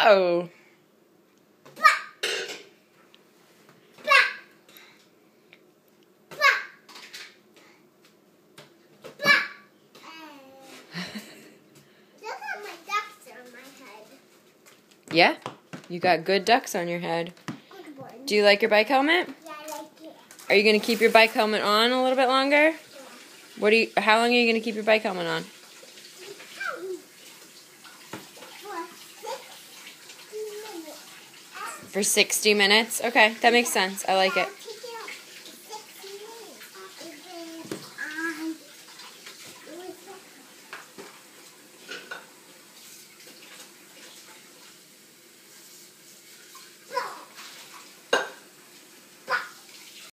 Oh. Look at my ducks on my head. Yeah? You got good ducks on your head. Do you like your bike helmet? Yeah, I like it. Are you going to keep your bike helmet on a little bit longer? What do you how long are you going to keep your bike helmet on? For 60 minutes. For 60 minutes? Okay, that makes sense. I like it.